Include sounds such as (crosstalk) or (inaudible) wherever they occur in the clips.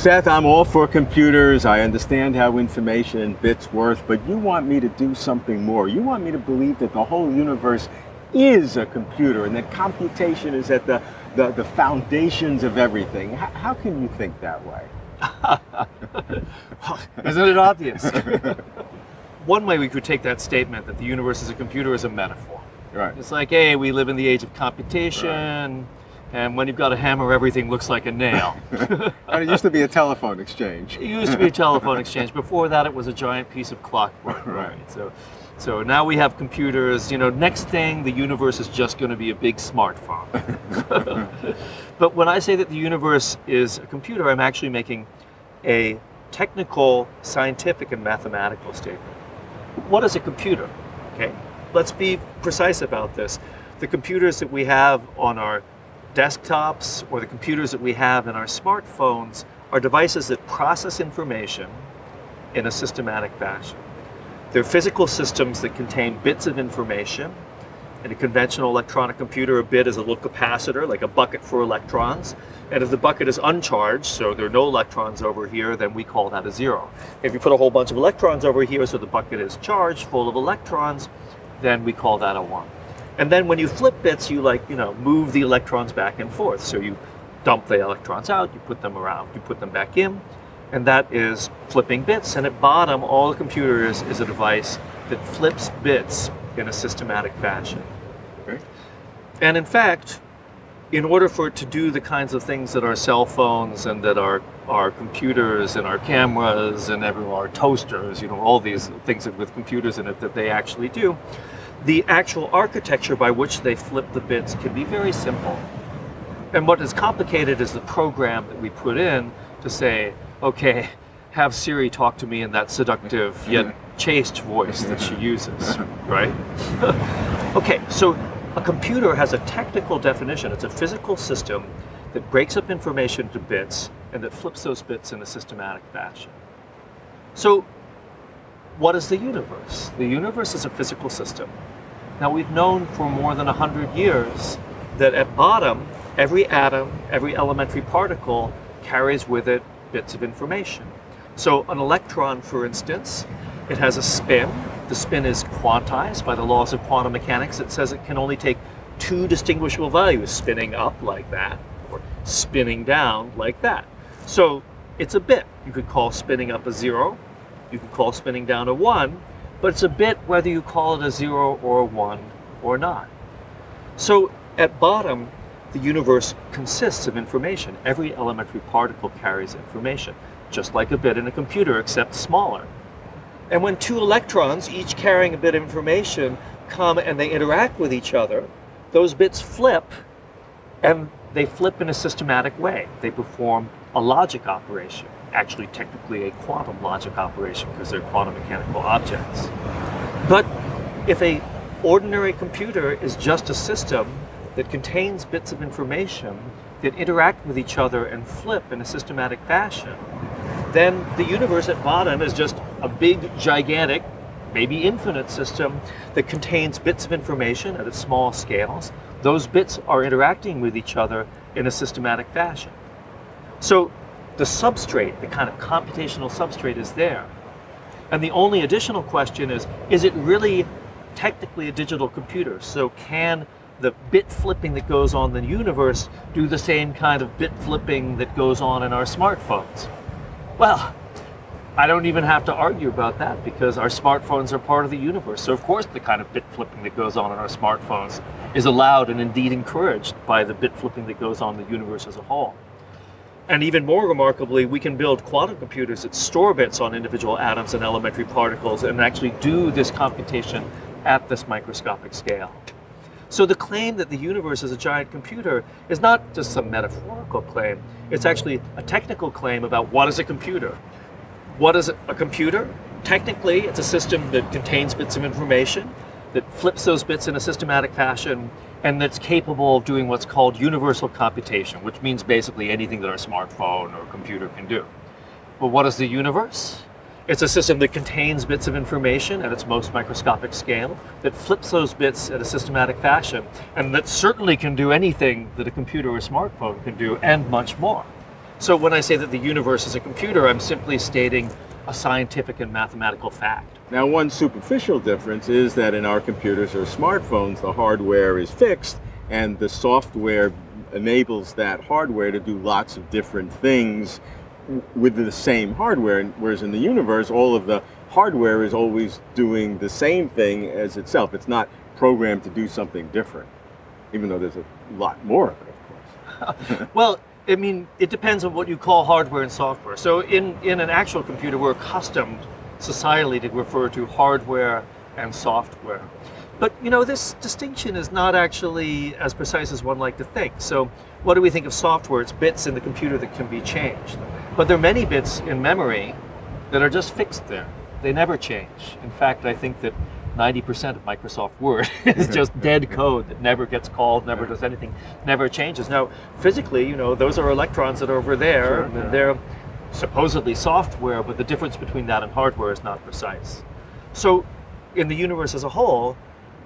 Seth, I'm all for computers. I understand how information and bits work, but you want me to do something more. You want me to believe that the whole universe is a computer and that computation is at the, the, the foundations of everything. How, how can you think that way? (laughs) Isn't it obvious? (laughs) One way we could take that statement that the universe is a computer is a metaphor. Right. It's like, hey, we live in the age of computation, right. And when you've got a hammer, everything looks like a nail. (laughs) (laughs) and it used to be a telephone exchange. It used to be a telephone (laughs) exchange. Before that, it was a giant piece of clockwork. right. right. So, so now we have computers. You know, next thing, the universe is just going to be a big smartphone. but when I say that the universe is a computer, I'm actually making a technical, scientific, and mathematical statement. What is a computer? Okay, let's be precise about this. The computers that we have on our desktops or the computers that we have in our smartphones are devices that process information in a systematic fashion. They're physical systems that contain bits of information. In a conventional electronic computer, a bit is a little capacitor, like a bucket for electrons. And if the bucket is uncharged, so there are no electrons over here, then we call that a zero. If you put a whole bunch of electrons over here, so the bucket is charged, full of electrons, then we call that a one. And then when you flip bits, you like, you know, move the electrons back and forth. So you dump the electrons out, you put them around, you put them back in, and that is flipping bits. And at bottom, all the computer is, is a device that flips bits in a systematic fashion. Okay. And in fact, in order for it to do the kinds of things that our cell phones and that our, our computers and our cameras and every, our toasters, you know, all these things with computers in it that they actually do, the actual architecture by which they flip the bits can be very simple. And what is complicated is the program that we put in to say, okay, have Siri talk to me in that seductive yet chaste voice that she uses, right? (laughs) okay, so a computer has a technical definition. It's a physical system that breaks up information into bits and that flips those bits in a systematic fashion. So, what is the universe? The universe is a physical system. Now, we've known for more than 100 years that at bottom, every atom, every elementary particle carries with it bits of information. So, an electron, for instance, it has a spin the spin is quantized by the laws of quantum mechanics. It says it can only take two distinguishable values, spinning up like that, or spinning down like that. So it's a bit. You could call spinning up a zero, you could call spinning down a one, but it's a bit whether you call it a zero or a one or not. So at bottom, the universe consists of information. Every elementary particle carries information, just like a bit in a computer, except smaller. And when two electrons, each carrying a bit of information, come and they interact with each other, those bits flip and they flip in a systematic way. They perform a logic operation, actually technically a quantum logic operation because they're quantum mechanical objects. But if a ordinary computer is just a system that contains bits of information that interact with each other and flip in a systematic fashion, then the universe at bottom is just a big, gigantic, maybe infinite system that contains bits of information at small scales. Those bits are interacting with each other in a systematic fashion. So the substrate, the kind of computational substrate is there. And the only additional question is, is it really technically a digital computer? So can the bit flipping that goes on in the universe do the same kind of bit flipping that goes on in our smartphones? Well, I don't even have to argue about that because our smartphones are part of the universe. So, of course, the kind of bit flipping that goes on in our smartphones is allowed and indeed encouraged by the bit flipping that goes on in the universe as a whole. And even more remarkably, we can build quantum computers that store bits on individual atoms and elementary particles and actually do this computation at this microscopic scale. So the claim that the universe is a giant computer is not just some metaphorical claim, it's actually a technical claim about what is a computer. What is a computer? Technically, it's a system that contains bits of information, that flips those bits in a systematic fashion, and that's capable of doing what's called universal computation, which means basically anything that our smartphone or computer can do. But what is the universe? It's a system that contains bits of information at its most microscopic scale, that flips those bits in a systematic fashion, and that certainly can do anything that a computer or smartphone can do, and much more. So when I say that the universe is a computer, I'm simply stating a scientific and mathematical fact. Now, one superficial difference is that in our computers or smartphones, the hardware is fixed and the software enables that hardware to do lots of different things with the same hardware. Whereas in the universe, all of the hardware is always doing the same thing as itself. It's not programmed to do something different, even though there's a lot more of it, of course. (laughs) well, I mean, it depends on what you call hardware and software. So in, in an actual computer, we're accustomed societally to refer to hardware and software. But you know, this distinction is not actually as precise as one like to think. So what do we think of software? It's bits in the computer that can be changed. But there are many bits in memory that are just fixed there. They never change. In fact, I think that 90% of Microsoft Word (laughs) is just dead code that never gets called, never does anything, never changes. Now, physically, you know, those are electrons that are over there, sure, and yeah. they're supposedly software, but the difference between that and hardware is not precise. So, in the universe as a whole,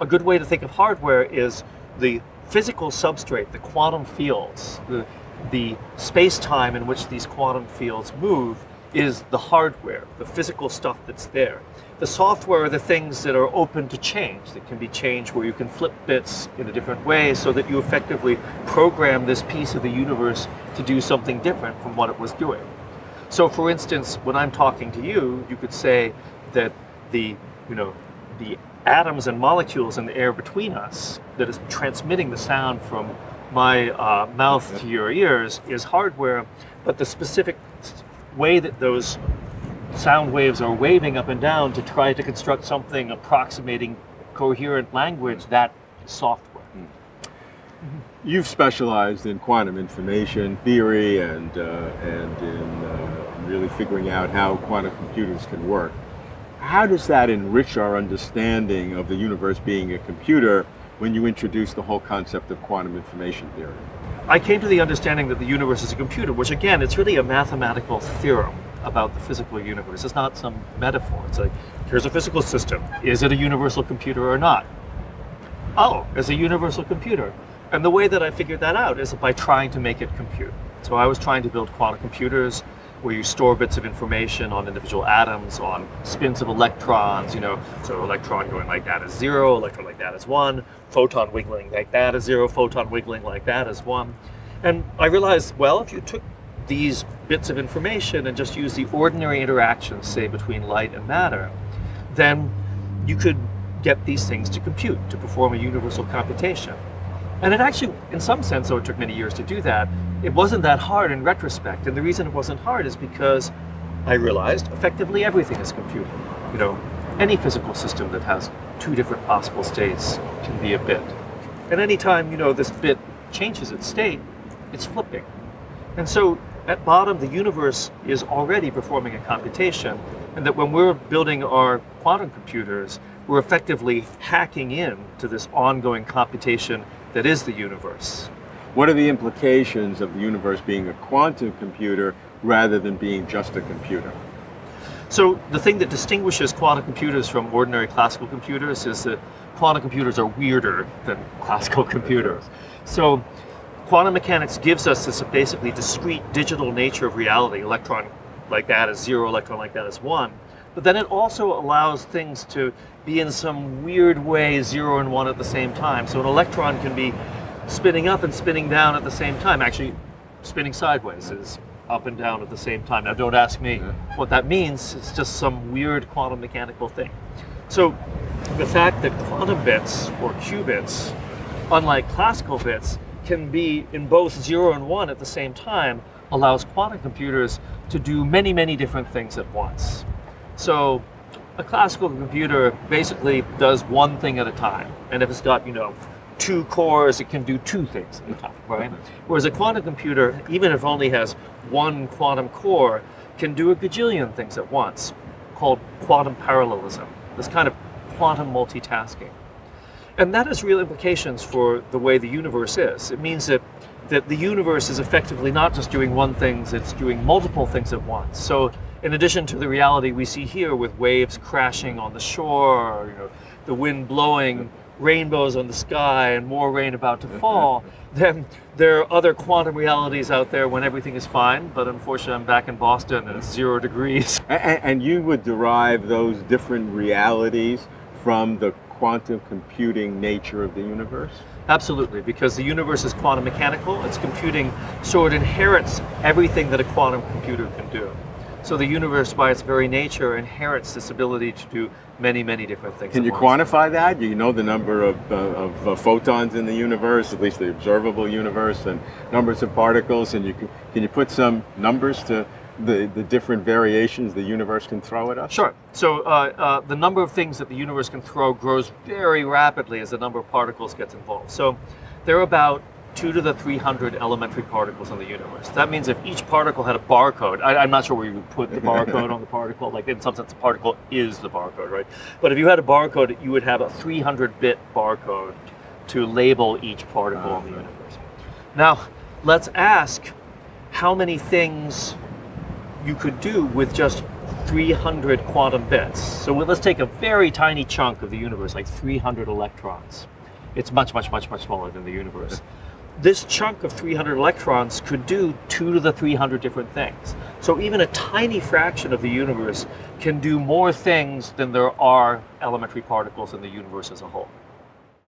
a good way to think of hardware is the physical substrate, the quantum fields, the, the space time in which these quantum fields move is the hardware, the physical stuff that's there. The software are the things that are open to change, that can be changed where you can flip bits in a different way so that you effectively program this piece of the universe to do something different from what it was doing. So for instance, when I'm talking to you, you could say that the, you know, the atoms and molecules in the air between us that is transmitting the sound from my uh, mouth to your ears is hardware, but the specific way that those sound waves are waving up and down to try to construct something approximating coherent language, that software. Mm. You've specialized in quantum information theory and, uh, and in uh, really figuring out how quantum computers can work. How does that enrich our understanding of the universe being a computer when you introduce the whole concept of quantum information theory? I came to the understanding that the universe is a computer, which again, it's really a mathematical theorem about the physical universe. It's not some metaphor. It's like, here's a physical system. Is it a universal computer or not? Oh, it's a universal computer. And the way that I figured that out is by trying to make it compute. So I was trying to build quantum computers where you store bits of information on individual atoms, on spins of electrons, you know, so electron going like that is zero, electron like that is one, photon wiggling like that is zero, photon wiggling like that is one. And I realized, well, if you took these bits of information and just use the ordinary interactions, say, between light and matter, then you could get these things to compute, to perform a universal computation. And it actually, in some sense, though it took many years to do that, it wasn't that hard in retrospect. And the reason it wasn't hard is because I realized effectively everything is computed. You know, any physical system that has two different possible states can be a bit. And anytime, you know, this bit changes its state, it's flipping. And so at bottom, the universe is already performing a computation, and that when we're building our quantum computers, we're effectively hacking in to this ongoing computation that is the universe. What are the implications of the universe being a quantum computer rather than being just a computer? So the thing that distinguishes quantum computers from ordinary classical computers is that quantum computers are weirder than classical computers. So quantum mechanics gives us this basically discrete digital nature of reality. Electron like that is zero, electron like that is one. But then it also allows things to be in some weird way zero and one at the same time. So an electron can be spinning up and spinning down at the same time. Actually, spinning sideways is up and down at the same time. Now, don't ask me what that means. It's just some weird quantum mechanical thing. So, the fact that quantum bits or qubits, unlike classical bits, can be in both zero and one at the same time allows quantum computers to do many, many different things at once. So, a classical computer basically does one thing at a time. And if it's got, you know, two cores, it can do two things at a time, right? Whereas a quantum computer, even if only has one quantum core, can do a gajillion things at once, called quantum parallelism, this kind of quantum multitasking. And that has real implications for the way the universe is. It means that, that the universe is effectively not just doing one thing, it's doing multiple things at once. So in addition to the reality we see here with waves crashing on the shore, or, you know, the wind blowing rainbows on the sky and more rain about to fall, (laughs) then there are other quantum realities out there when everything is fine. But unfortunately, I'm back in Boston and it's zero degrees. And, and you would derive those different realities from the quantum computing nature of the universe? Absolutely, because the universe is quantum mechanical. Its computing so it inherits everything that a quantum computer can do. So the universe, by its very nature, inherits this ability to do many, many different things. Can you quantify that? You know the number of, uh, of uh, photons in the universe, at least the observable universe, and numbers of particles? And you can, can you put some numbers to the, the different variations the universe can throw at us? Sure. So uh, uh, the number of things that the universe can throw grows very rapidly as the number of particles gets involved. So there are about two to the 300 elementary particles in the universe. That means if each particle had a barcode, I, I'm not sure where you would put the barcode on the particle. Like in some sense, the particle is the barcode, right? But if you had a barcode, you would have a 300-bit barcode to label each particle in the universe. Now, let's ask how many things you could do with just 300 quantum bits. So let's take a very tiny chunk of the universe, like 300 electrons. It's much, much, much, much smaller than the universe. This chunk of 300 electrons could do two to the 300 different things. So even a tiny fraction of the universe can do more things than there are elementary particles in the universe as a whole.